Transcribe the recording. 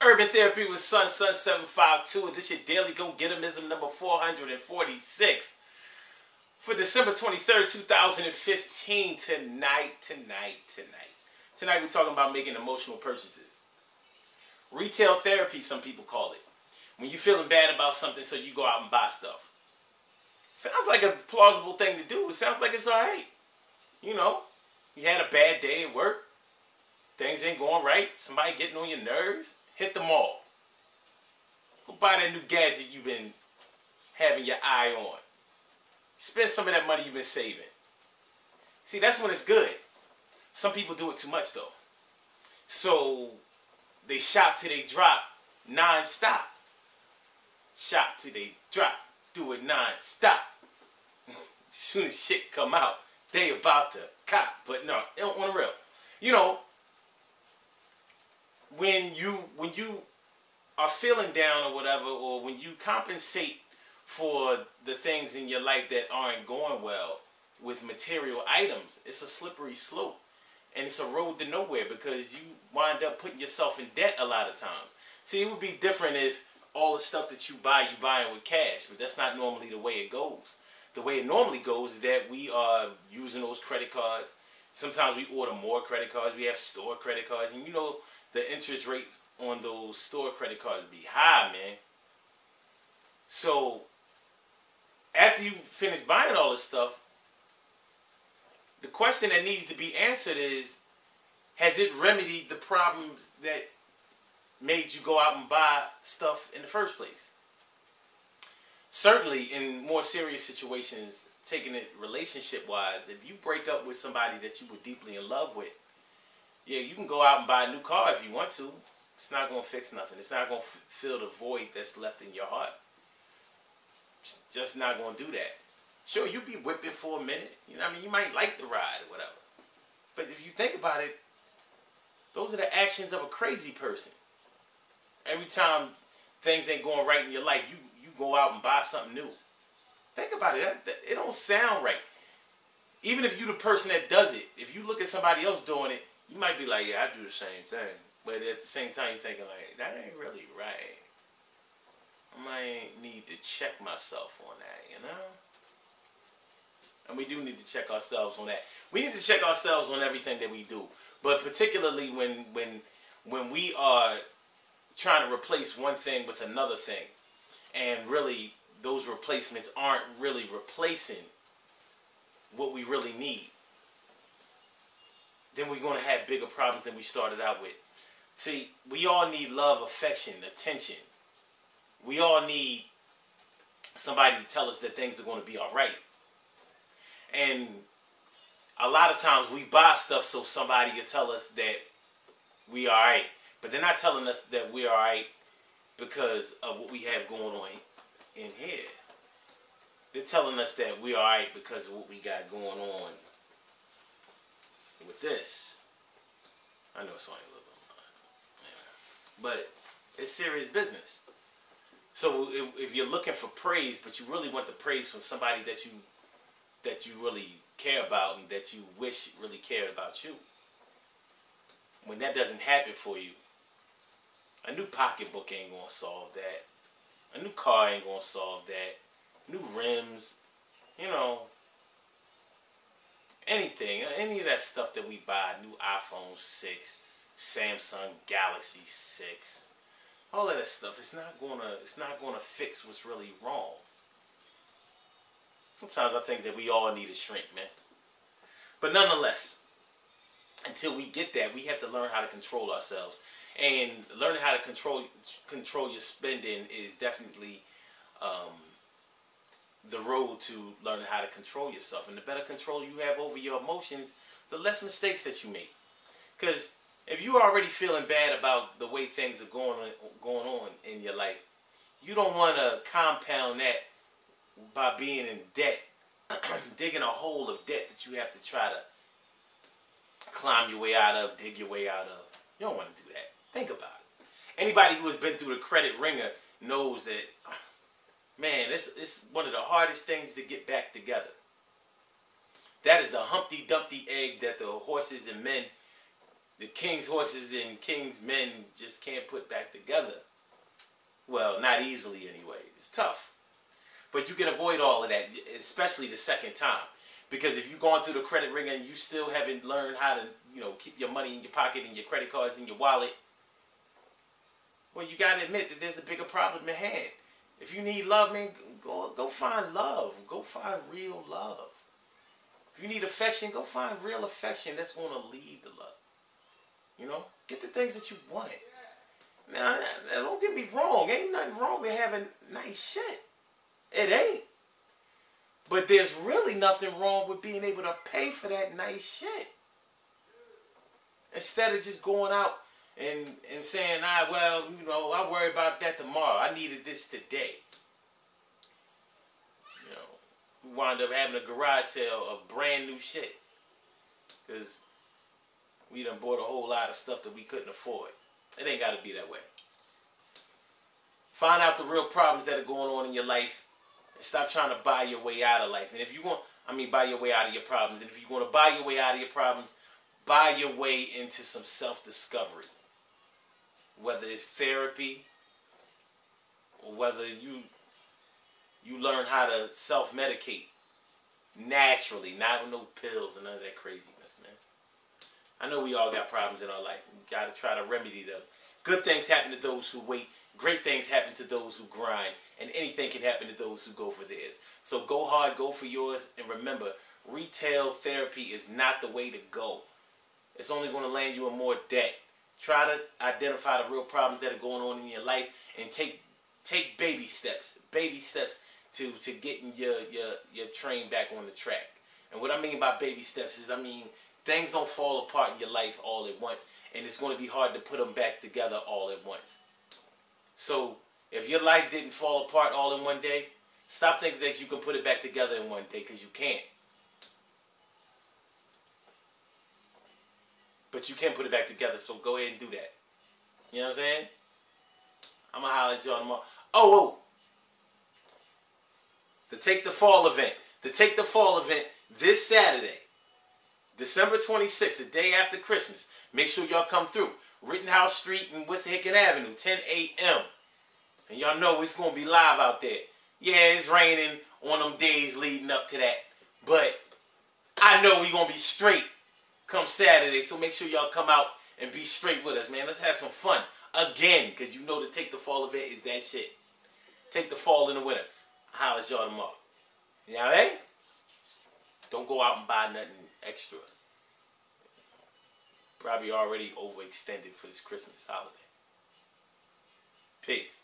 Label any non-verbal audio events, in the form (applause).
Urban Therapy with Sun Sun 752. This your daily go getimism number 446 for December 23rd, 2015. Tonight, tonight, tonight. Tonight we're talking about making emotional purchases. Retail therapy, some people call it. When you're feeling bad about something, so you go out and buy stuff. Sounds like a plausible thing to do. It sounds like it's alright. You know, you had a bad day at work. Things ain't going right. Somebody getting on your nerves hit the mall. Go buy that new gadget you've been having your eye on. Spend some of that money you've been saving. See, that's when it's good. Some people do it too much though. So they shop till they drop non-stop. Shop till they drop. Do it non-stop. (laughs) soon as shit come out, they about to cop. But no, it don't want to real. You know, when you when you are feeling down or whatever, or when you compensate for the things in your life that aren't going well with material items, it's a slippery slope. And it's a road to nowhere because you wind up putting yourself in debt a lot of times. See, it would be different if all the stuff that you buy, you buy buying with cash, but that's not normally the way it goes. The way it normally goes is that we are using those credit cards. Sometimes we order more credit cards. We have store credit cards, and you know the interest rates on those store credit cards be high, man. So after you finish buying all this stuff, the question that needs to be answered is has it remedied the problems that made you go out and buy stuff in the first place? Certainly, in more serious situations, taking it relationship wise, if you break up with somebody that you were deeply in love with, yeah, you can go out and buy a new car if you want to. It's not going to fix nothing. It's not going to fill the void that's left in your heart. It's just not going to do that. Sure, you be whipping for a minute. You know, what I mean, you might like the ride or whatever. But if you think about it, those are the actions of a crazy person. Every time things ain't going right in your life, you you go out and buy something new. Think about it. That, that, it don't sound right. Even if you're the person that does it, if you look at somebody else doing it, you might be like, yeah, I do the same thing. But at the same time, you're thinking like, that ain't really right. I might need to check myself on that, you know? And we do need to check ourselves on that. We need to check ourselves on everything that we do. But particularly when when when we are trying to replace one thing with another thing. And really those replacements aren't really replacing what we really need then we're going to have bigger problems than we started out with. See, we all need love, affection, attention. We all need somebody to tell us that things are going to be all right. And a lot of times we buy stuff so somebody can tell us that we are all right. But they're not telling us that we're all right because of what we have going on in here. They're telling us that we're all right because of what we got going on this. I know it's only a little bit, but it's serious business. So if, if, you're looking for praise, but you really want the praise from somebody that you that you really care about and that you wish really cared about you, when that doesn't happen for you, a new pocketbook ain't gonna solve that. A new car ain't gonna solve that. New rims, you know, anything, any of that stuff that we buy, new iPhone 6, Samsung Galaxy 6, all of that stuff, it's not gonna it's not gonna fix what's really wrong. Sometimes I think that we all need a shrink, man. But nonetheless, until we get that, we have to learn how to control ourselves. And learning how to control control your spending is definitely um, the road to learning how to control yourself. And the better control you have over your emotions, the less mistakes that you make. Because if you're already feeling bad about the way things are going on, going on in your life, you don't want to compound that by being in debt, (clears throat) digging a hole of debt that you have to try to climb your way out of, dig your way out of. You don't want to do that. Think about it. Anybody who has been through the credit wringer knows that Man, it's, it's one of the hardest things to get back together. That is the Humpty Dumpty egg that the horses and men the king's horses and king's men just can't put back together. Well, not easily anyway. It's tough. But you can avoid all of that, especially the second time. Because if you've gone through the credit ring and you still haven't learned how to, you know, keep your money in your pocket and your credit cards in your wallet, well, you got to admit that there's a bigger problem at hand. If you need love, man, go, go find love. Go find real love. If you need affection, go find real affection that's going to lead to love. You know, get the things that you want. Now, don't get me wrong. Ain't nothing wrong with having nice shit. It ain't. But there's really nothing wrong with being able to pay for that nice shit. Instead of just going out and, and saying, I ah, well, you know, I'll worry about that tomorrow. I needed this today. You know, we wound up having a garage sale of brand new shit. Because we done bought a whole lot of stuff that we couldn't afford. It ain't got to be that way. Find out the real problems that are going on in your life and stop trying to buy your way out of life. And if you want, I mean, buy your way out of your problems. And if you want to buy your way out of your problems, buy your way into some self-discovery. Whether it's therapy or whether you you learn how to self-medicate naturally, not with no pills and none of that craziness, man. I know we all got problems in our life. We got to try to remedy them. Good things happen to those who wait. Great things happen to those who grind. And anything can happen to those who go for theirs. So go hard, go for yours. And remember, retail therapy is not the way to go. It's only going to land you in more debt. Try to identify the real problems that are going on in your life and take take baby steps. Baby steps to, to getting your, your, your train back on the track. And what I mean by baby steps is I mean things don't fall apart in your life all at once. And it's going to be hard to put them back together all at once. So if your life didn't fall apart all in one day, stop thinking that you can put it back together in one day because you can't. But you can put it back together, so go ahead and do that. You know what I'm saying? I'm going to holler at y'all tomorrow. Oh, oh. The Take the Fall event. The Take the Fall event this Saturday. December 26th, the day after Christmas. Make sure y'all come through. Rittenhouse Street and Wissahickon Avenue, 10 a.m. And y'all know it's going to be live out there. Yeah, it's raining on them days leading up to that. But I know we going to be straight come Saturday. So make sure y'all come out and be straight with us, man. Let's have some fun. Again, because you know to take the fall event is that shit. Take the fall in the winter. Holler y'all tomorrow. You know what I mean? Don't go out and buy nothing extra. Probably already overextended for this Christmas holiday. Peace.